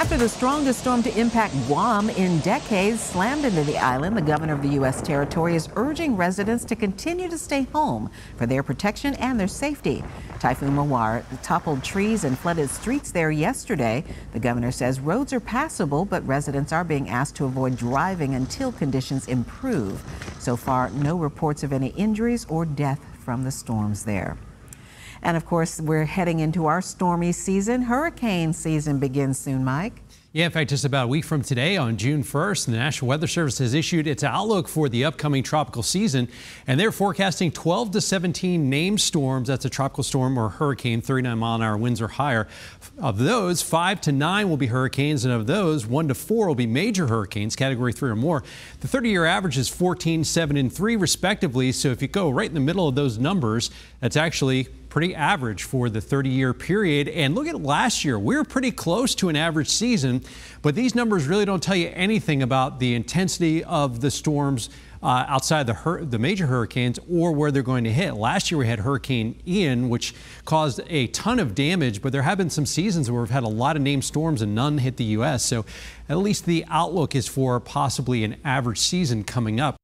After the strongest storm to impact Guam in decades slammed into the island, the governor of the U.S. territory is urging residents to continue to stay home for their protection and their safety. Typhoon Mawar toppled trees and flooded streets there yesterday. The governor says roads are passable, but residents are being asked to avoid driving until conditions improve. So far, no reports of any injuries or death from the storms there. And of course, we're heading into our stormy season. Hurricane season begins soon, Mike. Yeah, in fact, just about a week from today on June 1st, the National Weather Service has issued its outlook for the upcoming tropical season, and they're forecasting 12 to 17 named storms. That's a tropical storm or hurricane, 39 mile an hour winds or higher. Of those, five to nine will be hurricanes, and of those, one to four will be major hurricanes, category three or more. The 30 year average is 14, 7, and 3, respectively. So if you go right in the middle of those numbers, that's actually pretty average for the 30 year period. And look at last year, we were pretty close to an average season, but these numbers really don't tell you anything about the intensity of the storms uh, outside the, the major hurricanes or where they're going to hit. Last year we had Hurricane Ian, which caused a ton of damage, but there have been some seasons where we've had a lot of named storms and none hit the U.S. So at least the outlook is for possibly an average season coming up.